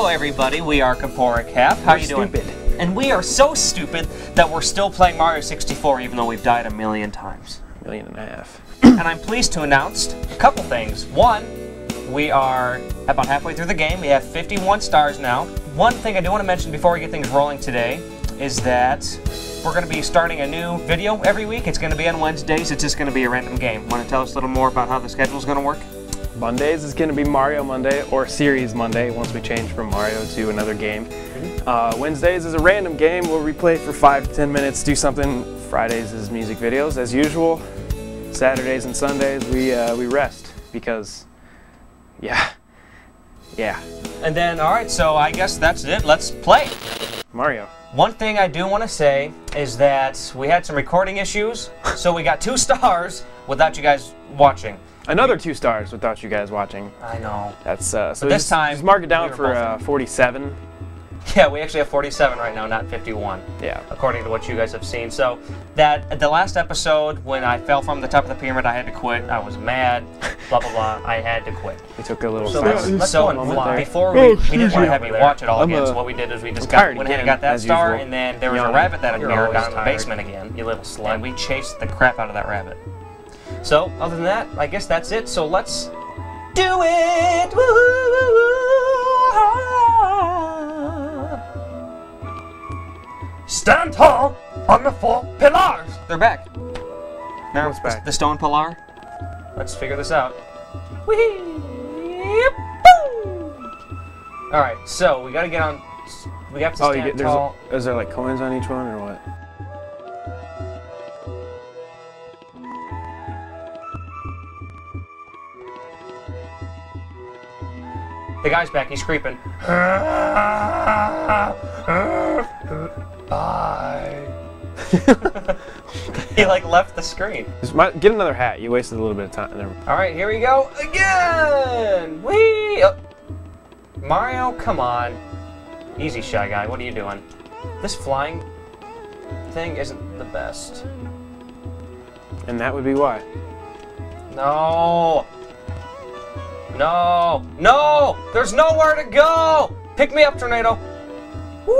Hello, everybody. We are Kapouricap. How We're you doing? stupid. And we are so stupid that we're still playing Mario 64, even though we've died a million times. Million and a half. and I'm pleased to announce a couple things. One, we are about halfway through the game. We have 51 stars now. One thing I do want to mention before we get things rolling today is that we're going to be starting a new video every week. It's going to be on Wednesdays. It's just going to be a random game. Want to tell us a little more about how the schedule is going to work? Mondays is going to be Mario Monday or Series Monday once we change from Mario to another game. Uh, Wednesdays is a random game where we play for five to ten minutes, do something. Fridays is music videos as usual. Saturdays and Sundays we uh, we rest because, yeah, yeah, And then, all right, so I guess that's it. Let's play. Mario. One thing I do want to say is that we had some recording issues, so we got two stars without you guys watching. Another two stars without you guys watching. I know. That's uh, so But this just, time, just mark it down were for uh, 47. Yeah, we actually have 47 right now, not 51, Yeah. according to what you guys have seen. So that the last episode, when I fell from the top of the pyramid, I had to quit. I was mad. Blah blah blah. I had to quit. We took a little So silent- let's, let's go and fly. there. Before we, Oh, we didn't want to have you watch it all I'm, again. uh, so what we did is we just got tired went ahead and got that star, usual. and then there was a rabbit that You're appeared down in the basement again. You little slut. And we chased the crap out of that rabbit. So other than that, I guess that's it. So let's do it. Stand tall on the four pillars. They're back. Now What's back? The stone pillar. Let's figure this out. All right, so we gotta get on. We have to Oh, stand you get, there's tall. is there like coins on each one or what? The guy's back. He's creeping. Bye. he like left the screen. Just get another hat. You wasted a little bit of time. Never. All right, here we go again. Whee! Oh. Mario, come on. Easy, shy guy. What are you doing? This flying thing isn't the best. And that would be why. No. No. No! There's nowhere to go! Pick me up, tornado. Whee!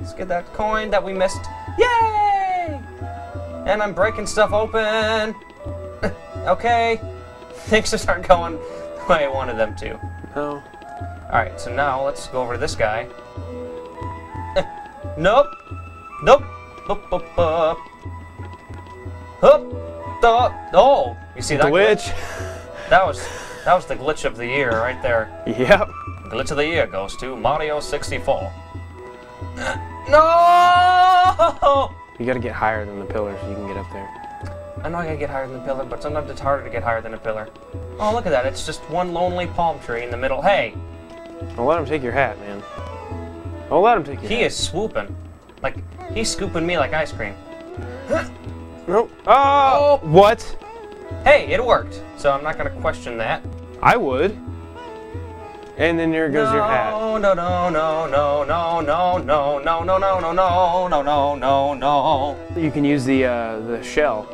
Let's get that coin that we missed. Yay! And I'm breaking stuff open. okay. Things just aren't going the way I wanted them to. No. Alright, so now let's go over to this guy. nope. Nope. Boop, boop. Hup. Duh. Oh, you see that Glitch. That was that was the glitch of the year right there. yep. Glitch of the year goes to Mario 64. No! You gotta get higher than the pillar so you can get up there. I know I gotta get higher than the pillar, but sometimes it's harder to get higher than a pillar. Oh, look at that. It's just one lonely palm tree in the middle. Hey, Don't let him take your hat, man. Don't let him take your he hat. is swooping. Like, he's scooping me like ice cream. Nope. Ah! Oh, what? Hey, it worked. So I'm not gonna question that. I would. And then there goes your hat. No, no, no, no, no, no, no, no, no, no, no, no, no, no, no, no, no. You can use the uh, the shell.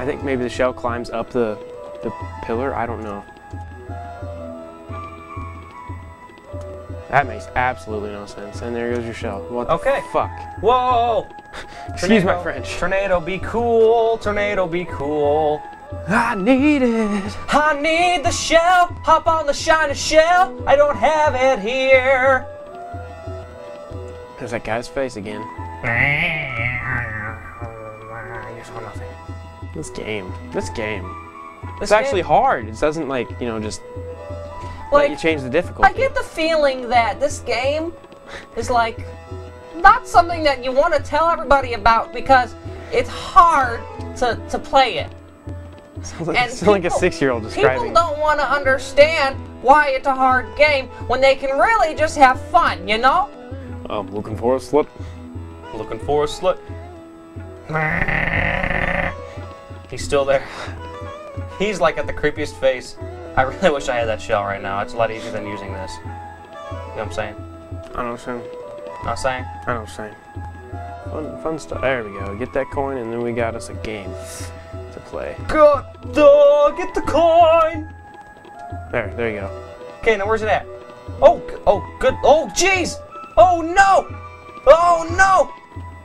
I think maybe the shell climbs up the the pillar. I don't know. That makes absolutely no sense. And there goes your shell. What the Okay. fuck? Whoa! Excuse my French. Tornado, be cool. Tornado, be cool. I need it. I need the shell. Hop on the shiny shell. I don't have it here. There's that guy's face again. You saw nothing. This game. This game. This It's actually hard. It doesn't like you know just let you change the difficulty. I get the feeling that this game is like not something that you want to tell everybody about because it's hard to, to play it. Sounds like, and sounds like a six-year-old describing. People don't want to understand why it's a hard game when they can really just have fun, you know? I'm looking for a slip. Looking for a slut. He's still there. He's like at the creepiest face. I really wish I had that shell right now. It's a lot easier than using this. You know what I'm saying? I know what I'm saying. Not saying? I know what I'm saying. Fun, fun stuff. There we go. Get that coin, and then we got us a game to play. Got the get the coin. There, there you go. Okay, now where's it at? Oh, oh, good. Oh, jeez. Oh no. Oh no.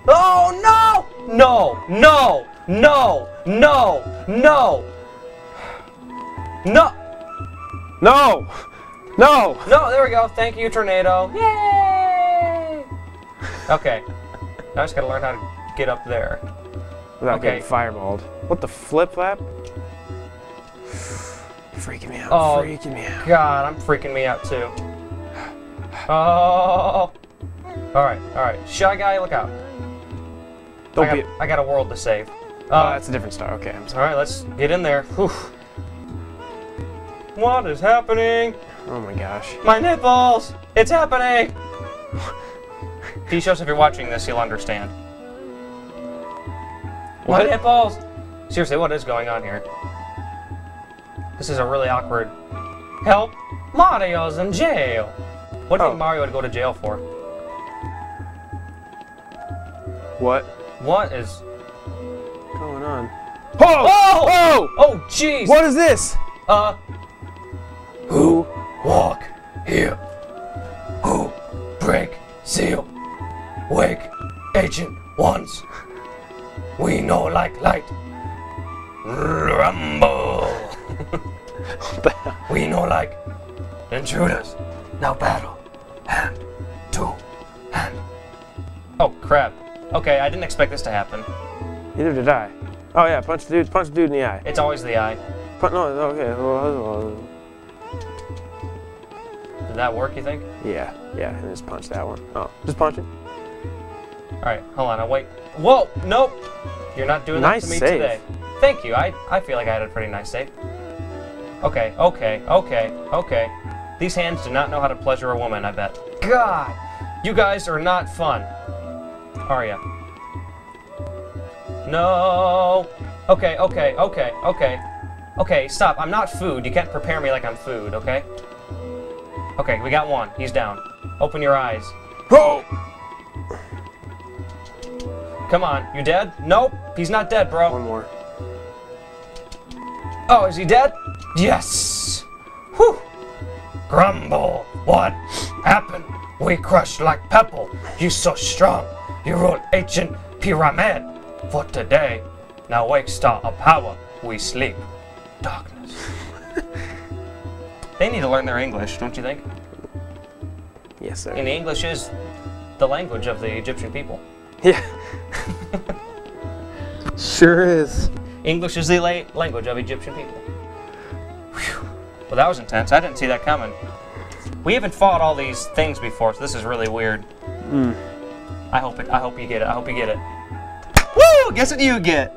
Oh no. No. No. No. No. No. No. No! No! No. There we go. Thank you, tornado. Yay. Okay. I just gotta learn how to get up there. Without Okay. getting fireballed. What the flip flap? Freaking me out. Oh. Freaking me out. God, I'm freaking me out too. Oh. All right. All right. Shy guy, look out. Don't I be. got, I got a world to save. Oh, Uh, that's a different star. Okay, I'm sorry. right, let's get in there. Whew. What is happening? Oh my gosh. My nipples! It's happening! He shows if you're watching this, you'll understand. My What? nipples! Seriously, what is going on here? This is a really awkward. Help! Mario's in jail! What do you Oh. think Mario would go to jail for? What? What is. going on? Oh! Oh! Oh! Oh, jeez! What is this? Uh, Who? Walk here. Who break seal? Wake ancient ones. We know like light. Rumble. we know like intruders. Now battle. Hand to hand. Oh crap. Okay, I didn't expect this to happen. Neither did I. Oh yeah, punch the dude, punch the dude in the eye. It's always the eye. Pun- no, okay. Did that work, you think? Yeah, yeah, and just punch that one. Oh, just punch it. Alright, hold on, I'll wait. Whoa! Nope! You're not doing Nice that to me save. today. Thank you, I, I feel like I had a pretty nice save. Okay, okay, okay, okay. These hands do not know how to pleasure a woman, I bet. God! You guys are not fun. Are ya? No! Okay, okay, okay, okay. Okay, stop. I'm not food. You can't prepare me like I'm food, okay? Okay, we got one. He's down. Open your eyes. Oh! Come on, you dead? Nope, he's not dead, bro. One more. Oh, is he dead? Yes! Whew! Grumble, what happened? We crushed like pebble. You so strong. You rule ancient pyramid. For today, now wake star of power. We sleep. Darkness. They need to learn their English, don't you think? Yes, sir. And English is the language of the Egyptian people. Yeah. sure is. English is the la- language of Egyptian people. Whew. Well, that was intense. I didn't see that coming. We haven't fought all these things before, so this is really weird. Hmm. I hope it. I hope you get it. I hope you get it. Woo! Guess what you get?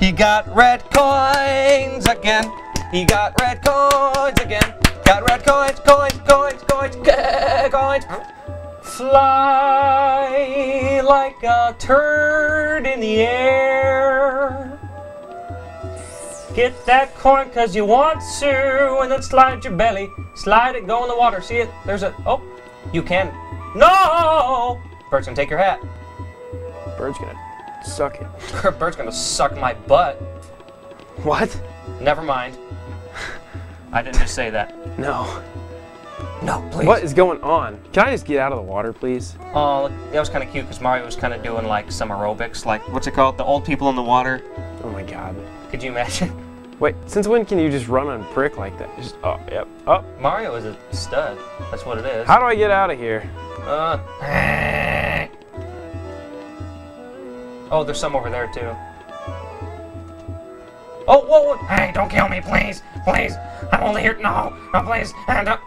You got red coins again. You got red coins again. Got red coins, coins, coins, coins, coins. Fly like a turd in the air. Get that coin cause you want to, and then slide your belly. Slide it, go in the water. See it? There's a. Oh, you can. No! Bird's gonna take your hat. Bird's gonna suck it. Bird's gonna suck my butt. What? Never mind. I didn't just say that. No. No, please. What is going on? Can I just get out of the water, please? Oh, that was kind of cute because Mario was kind of doing like some aerobics, like what's it called? The old people in the water. Oh my god. Could you imagine? Wait, since when can you just run on a brick like that? Just oh, yep. Oh, Mario is a stud. That's what it is. how do I get out of here? Uh. Oh, there's some over there too. Oh, whoa, whoa! Hey, don't kill me, please, please. I'm only here. No, no, please. And uh...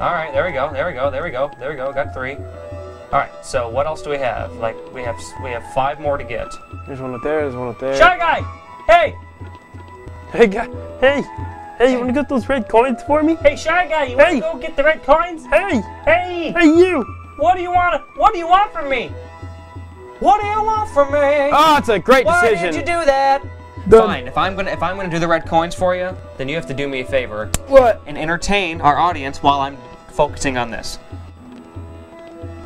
All right, there we go, there we go, there we go, there we go. Got three. All right, so what else do we have? Like we have we have five more to get. There's one up there. There's one up there. Shy guy, hey, Hey, guy. Hey. Hey, you want to get those red coins for me? hey, shy guy, you want to go get the red coins? Hey. Hey, Hey, you. what do you want? What do you want from me? What do you want from me? Oh, it's a great Why decision. did you do that? Done. Fine. If I'm gonna if I'm gonna do the red coins for you, then you have to do me a favor What? and entertain our audience while I'm focusing on this.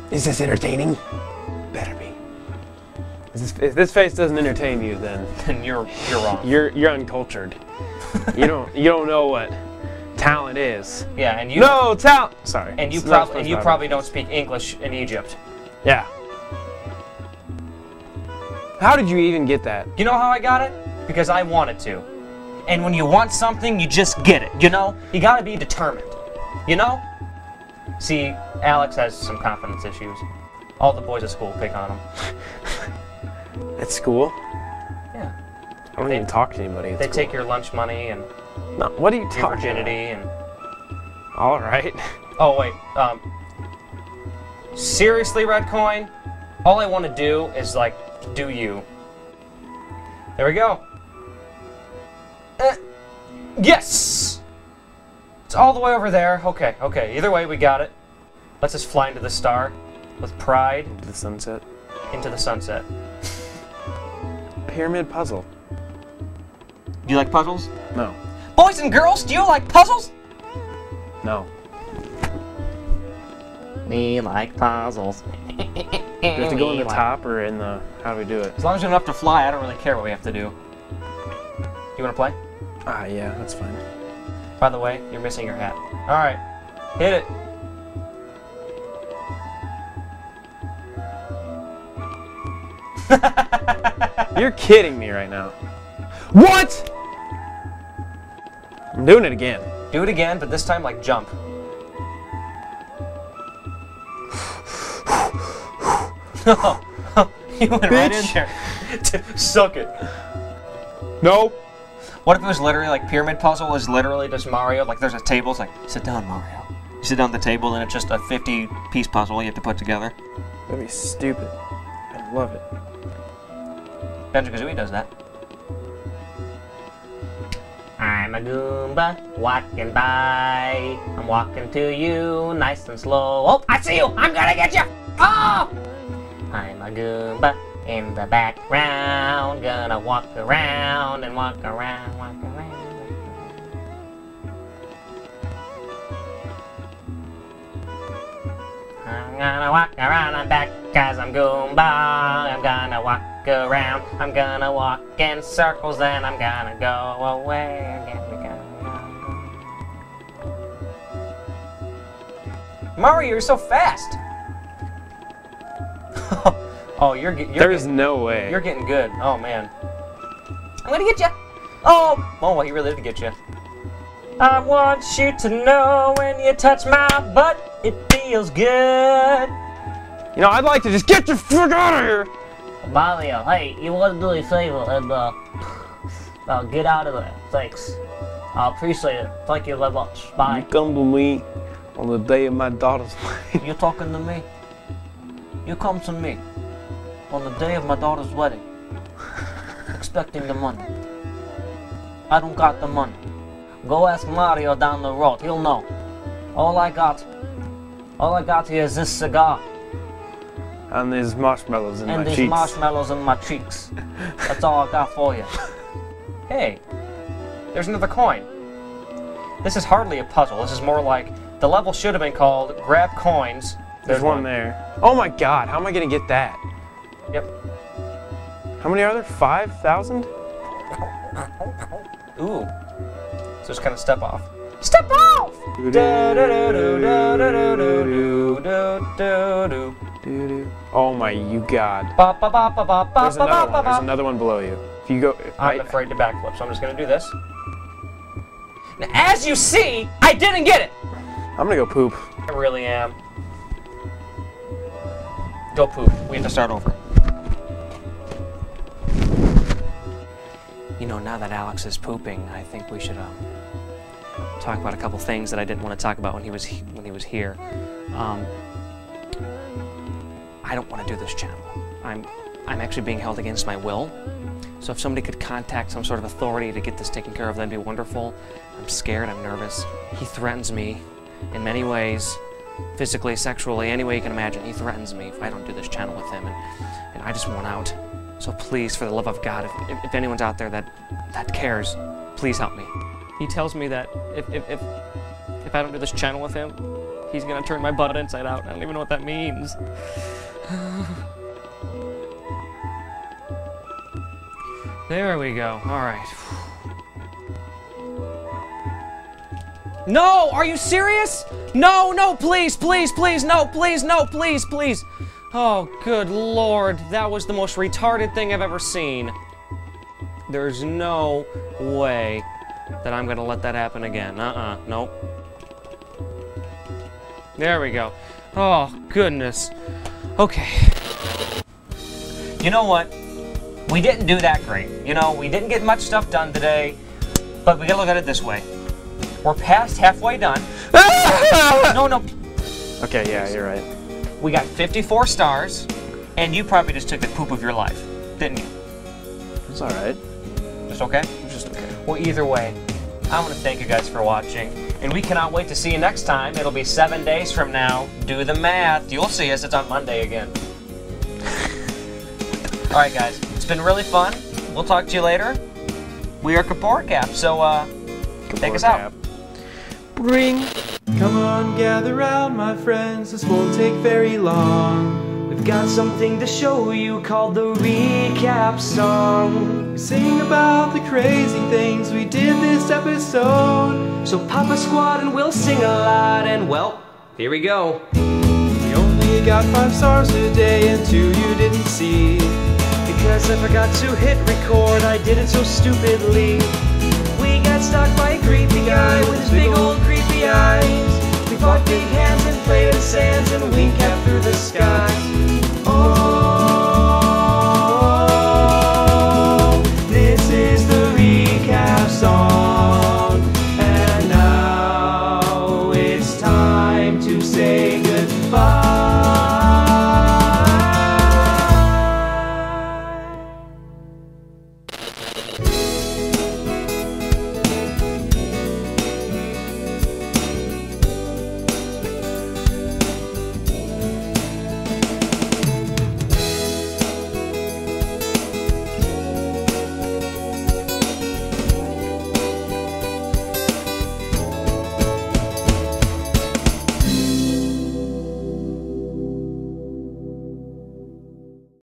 Is this entertaining? Better be. If this, if this face doesn't entertain you, then then you're you're wrong. you're you're uncultured. You don't you don't know what talent is. yeah, and you No talent. Sorry. and you probably and you probably don't speak English in Egypt. Yeah. How did you even get that? You know how I got it? Because I wanted to. And when you want something, you just get it. You know? You gotta be determined. You know? See, Alex has some confidence issues. All the boys at school pick on him. At school? I don't They- even talk to anybody. They take your lunch money and No, what are you talking virginity and. All right. Oh wait. Um. Seriously, Red Coin. All I want to do is like do you. There we go. Uh, yes. It's all the way over there. Okay. Okay. Either way, we got it. Let's just fly into the star with pride Into the sunset. into the sunset. Pyramid puzzle. Do you like puzzles? No. Boys and girls, do you like puzzles? No. We like puzzles. Do we have to go in the top or in the? How do we do it? As long as you don't have to fly, I don't really care what we have to do. You want to play? Ah, yeah, that's fine. By the way, you're missing your hat. All right, hit it. You're kidding me right now. What? I'm doing it again. Do it again, but this time like jump. you went right in there. Suck it. No. What if it was literally like pyramid puzzle is literally just Mario? Like there's a table, it's like sit down, Mario. You sit down at the table, and it's just a 50 piece puzzle you have to put together. That'd be stupid. I love it. Banjo Kazooie does that. I'm a Goomba walking by. I'm walking to you nice and slow. Oh, I see you! I'm gonna get you! Oh! I'm a Goomba in the background. Gonna walk around and walk around, walk around. Gonna walk around and back cause I'm Goomba. I'm gonna walk around. I'm gonna walk in circles then I'm gonna go away again. We gotta go. Mario, you're so fast. oh, you're you're There's getting, no way. you're getting good. Oh man. I'm gonna get you. Oh, oh, well, he really did get you. I want you to know when you touch my butt, it feels good. You know, I'd like to just get the frick out of here. Mario, hey, you want to do me a favor and uh, uh, get out of there. Thanks. I appreciate it. Thank you very much. Bye. You come to me on the day of my daughter's wedding. You're talking to me? You come to me on the day of my daughter's wedding, expecting the money. I don't got the money. Go ask Mario down the road. He'll know. All I got, all I got here is this cigar and these marshmallows in and my cheeks. And these marshmallows in my cheeks. That's all I got for you. Hey, there's another coin. This is hardly a puzzle. This is more like the level should have been called grab coins. There's one there. Oh my god, how am I gonna get that? Yep. How many are there? 5,000? Ooh. So just kind of step off. Step off! Oh my, you god. There's another one. There's another one below you. If you go, I'm I, afraid to backflip, so I'm just gonna do this. Now, as you see, I didn't get it. I'm gonna go poop. I really am. Go poop. We have to start over. You know, now that Alex is pooping, I think we should um, talk about a couple things that I didn't want to talk about when he was when he was here. Um, I don't want to do this channel. I'm I'm actually being held against my will. So if somebody could contact some sort of authority to get this taken care of, that'd be wonderful. I'm scared. I'm nervous. He threatens me in many ways, physically, sexually, any way you can imagine. He threatens me if I don't do this channel with him, and, and I just want out. So please, for the love of God, if, if, if anyone's out there that, that cares, please help me. He tells me that if, if, if, if I don't do this channel with him, he's gonna turn my butt inside out. I don't even know what that means. There we go. All right. No, are you serious? No, no, please, please, please, no, please, no, please, please. Oh, good lord, that was the most retarded thing I've ever seen. There's no way that I'm gonna let that happen again. Uh-uh, nope. There we go. Oh, goodness. Okay. You know what? We didn't do that great. You know, we didn't get much stuff done today, but we gotta look at it this way. We're past halfway done. no, no. Okay, yeah, you're right. We got 54 stars, and you probably just took the poop of your life, didn't you? It's alright. Just okay? It's just okay. Well, either way, I want to thank you guys for watching, and we cannot wait to see you next time. It'll be seven days from now. Do the math. You'll see us. It's on Monday again. All right, guys. It's been really fun. We'll talk to you later. We are Kapouricap, so uh, take us out. Bring. Come on, gather round, my friends, this won't take very long. We've got something to show you called the recap song. We sing about the crazy things we did this episode. So pop a squad and we'll sing a lot, and well, here we go. We only got five stars today, and two you didn't see. Because I forgot to hit record, I did it so stupidly. We got stuck by a creepy guy with his big old creepy eyes. We fought big hands and played in sands and we kept through the sky. Oh.